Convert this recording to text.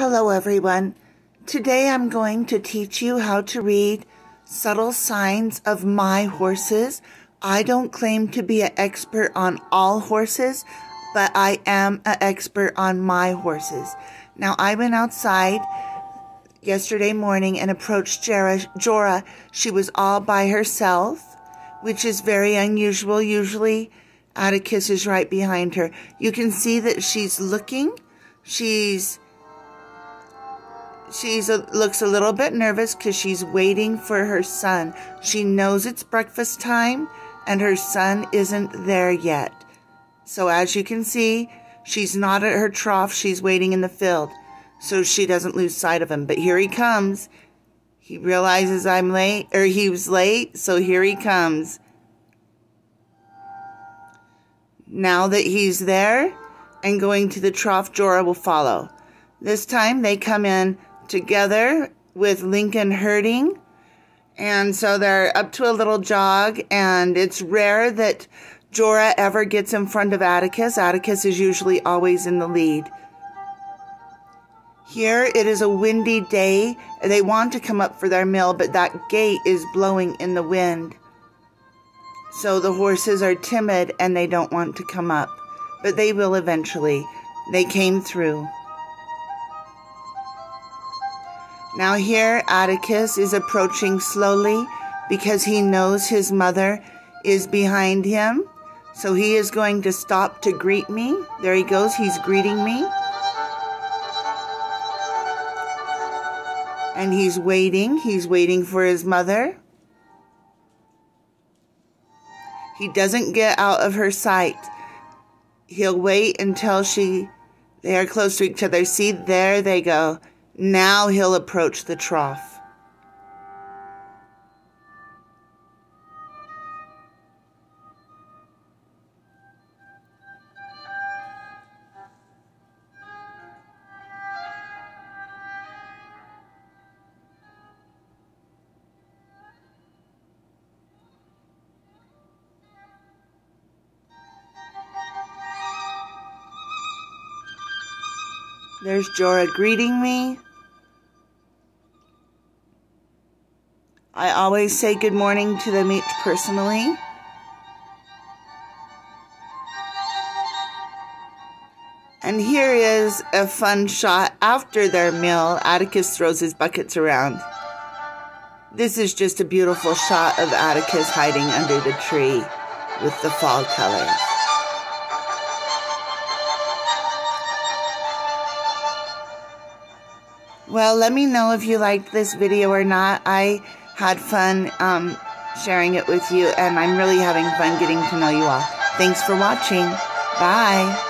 Hello everyone. Today I'm going to teach you how to read subtle signs of my horses. I don't claim to be an expert on all horses, but I am an expert on my horses. Now I went outside yesterday morning and approached Jara, Jora. She was all by herself, which is very unusual. Usually Atticus is right behind her. You can see that she's looking. She's She's a, looks a little bit nervous because she's waiting for her son. She knows it's breakfast time and her son isn't there yet. So as you can see, she's not at her trough. She's waiting in the field so she doesn't lose sight of him. But here he comes. He realizes I'm late, or he was late, so here he comes. Now that he's there and going to the trough, Jora will follow. This time they come in together with Lincoln herding. And so they're up to a little jog, and it's rare that Jora ever gets in front of Atticus. Atticus is usually always in the lead. Here it is a windy day. They want to come up for their meal, but that gate is blowing in the wind. So the horses are timid and they don't want to come up, but they will eventually. They came through. Now here Atticus is approaching slowly because he knows his mother is behind him. So he is going to stop to greet me. There he goes. He's greeting me. And he's waiting. He's waiting for his mother. He doesn't get out of her sight. He'll wait until she they are close to each other. See, there they go. Now he'll approach the trough. There's Jora greeting me. I always say good morning to them each personally. And here is a fun shot after their meal. Atticus throws his buckets around. This is just a beautiful shot of Atticus hiding under the tree with the fall colors. Well, let me know if you liked this video or not. I had fun um, sharing it with you, and I'm really having fun getting to know you all. Thanks for watching. Bye.